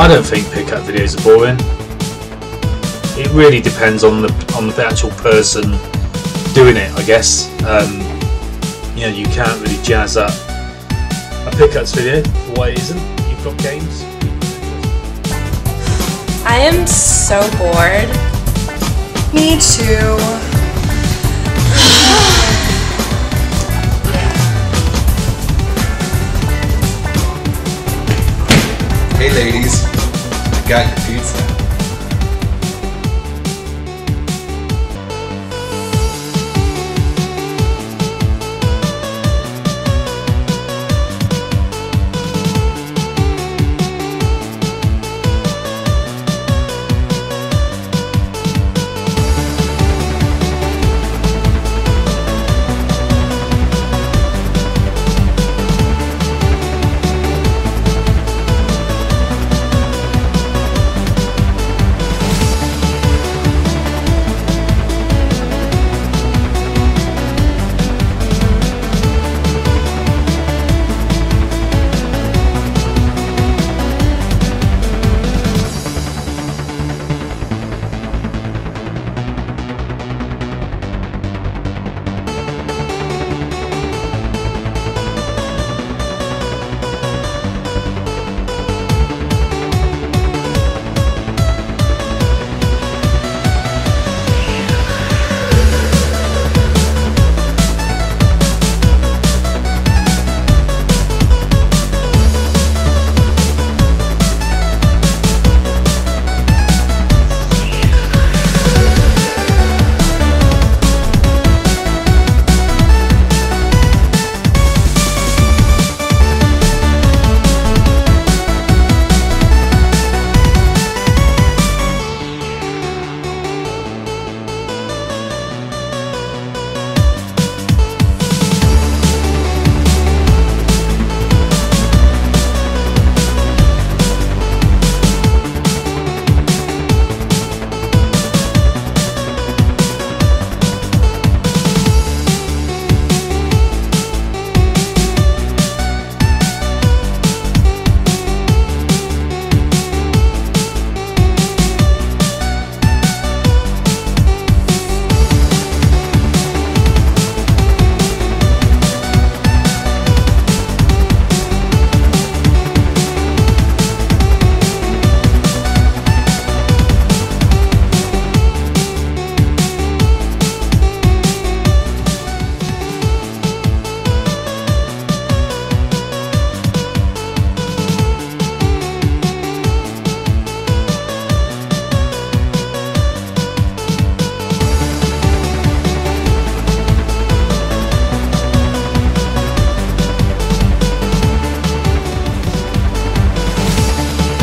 I don't think pickup videos are boring. It really depends on the on the actual person doing it, I guess. Um, you know, you can't really jazz up a pickups video it isn't. You've got games. I am so bored. Me too.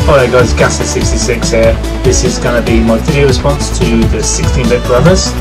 Alright guys, Gasser66 here. This is going to be my video response to the 16-bit brothers.